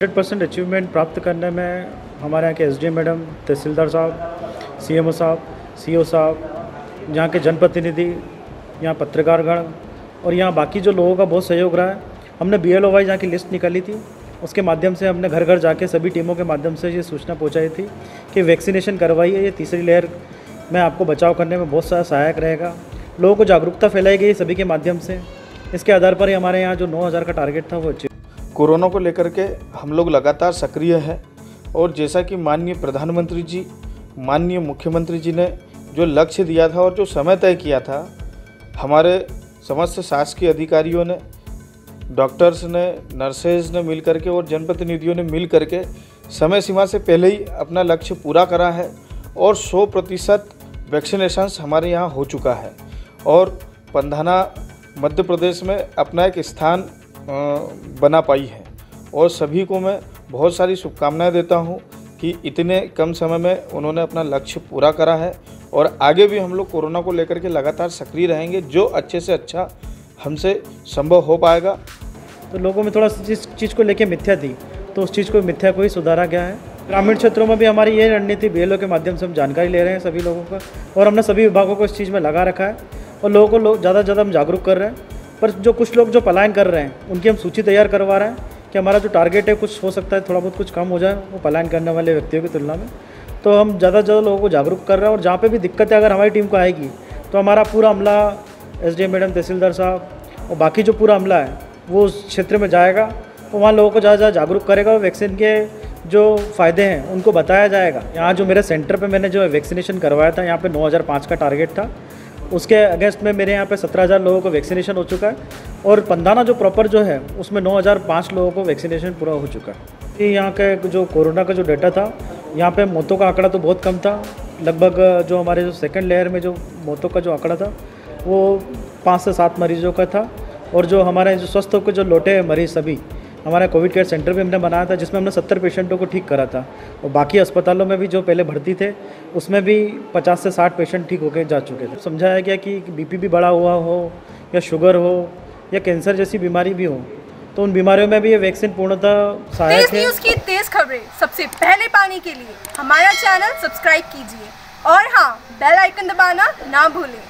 Hundred percent achievement प्राप्त करने में हमारे यहाँ के एस मैडम, तहसीलदार साहब सीएमओ साहब सीओ साहब, यहाँ के जनप्रतिनिधि, यहाँ पत्रकारगण और यहाँ बाकी जो लोगों का बहुत सहयोग रहा है, हमने बी एल ओ वाइज यहाँ की लिस्ट निकाली थी। उसके माध्यम से हमने घर घर जाके सभी टीमों के माध्यम से ये सूचना पहुँचाई थी कि वैक्सीनेशन करवाइए, ये तीसरी लहर में आपको बचाव करने में बहुत सारा सहायक रहेगा। लोगों को जागरूकता फैलाई गई सभी के माध्यम से। इसके आधार पर ही हमारे यहाँ जो 9000 का टारगेट था वो अचीव कोरोना को लेकर के हम लोग लगातार सक्रिय है और जैसा कि माननीय प्रधानमंत्री जी, माननीय मुख्यमंत्री जी ने जो लक्ष्य दिया था और जो समय तय किया था, हमारे समस्त शासकीय अधिकारियों ने, डॉक्टर्स ने नर्सेज ने मिल करके और जनप्रतिनिधियों ने मिल करके समय सीमा से पहले ही अपना लक्ष्य पूरा करा है और 100 प्रतिशत वैक्सीनेशंस हमारे यहाँ हो चुका है और पंधाना मध्य प्रदेश में अपना एक स्थान बना पाई है। और सभी को मैं बहुत सारी शुभकामनाएँ देता हूँ कि इतने कम समय में उन्होंने अपना लक्ष्य पूरा करा है और आगे भी हम लोग कोरोना को लेकर के लगातार सक्रिय रहेंगे, जो अच्छे से अच्छा हमसे संभव हो पाएगा। तो लोगों में थोड़ा जिस चीज़ को लेकर मिथ्या थी तो उस चीज़ को मिथ्या को ही सुधारा गया है। ग्रामीण क्षेत्रों में भी हमारी ये रणनीति बी के माध्यम से हम जानकारी ले रहे हैं सभी लोगों का, और हमने सभी विभागों को इस चीज़ में लगा रखा है, और लोगों को लोग ज़्यादा से ज़्यादा हम जागरूक कर रहे हैं। पर जो कुछ लोग जो पलायन कर रहे हैं, उनकी हम सूची तैयार करवा रहे हैं कि हमारा जो टारगेट है, कुछ हो सकता है, थोड़ा बहुत कुछ कम हो जाए, वो पलायन करने वाले व्यक्तियों की तुलना में। तो हम ज़्यादा से ज़्यादा लोगों को जागरूक कर रहे हैं और जहाँ पर भी दिक्कत है, अगर हमारी टीम को आएगी तो हमारा पूरा अमला एस मैडम, तहसीलदार साहब और बाकी जो पूरा अमला है, वो उस क्षेत्र में जाएगा तो वहाँ लोगों को ज़्यादा ज़्यादा जागरूक करेगा और वैक्सीन के जो फ़ायदे हैं, उनको बताया जाएगा। यहाँ जो मेरे सेंटर पे मैंने जो वैक्सीनेशन करवाया था, यहाँ पे 9005 का टारगेट था उसके अगेंस्ट में मेरे यहाँ पे 17000 लोगों को वैक्सीनेशन हो चुका है और पंदाना जो प्रॉपर जो है, उसमें 9005 लोगों को वैक्सीनेशन पूरा हो चुका है। यहाँ के जो कोरोना का जो डाटा था, यहाँ पे मौतों का आंकड़ा तो बहुत कम था। लगभग जो हमारे जो सेकेंड लेयर में जो मौतों का जो आंकड़ा था, वो पाँच से सात मरीजों का था। और जो हमारे जो स्वस्थ होकर जो लौटे मरीज़ सभी हमारा कोविड केयर सेंटर भी हमने बनाया था जिसमें हमने सत्तर पेशेंटों को ठीक करा था। और बाकी अस्पतालों में भी जो पहले भर्ती थे उसमें भी पचास से साठ पेशेंट ठीक होकर जा चुके थे। समझाया गया कि बीपी भी बढ़ा हुआ हो या शुगर हो या कैंसर जैसी बीमारी भी हो तो उन बीमारियों में भी ये वैक्सीन पूर्णतः सहायक है। न्यूज़ की तेज खबरें सबसे पहले पाने के लिए हमारा चैनल सब्सक्राइब कीजिए। और हाँ बेल आइकन दबाना ना भूलें।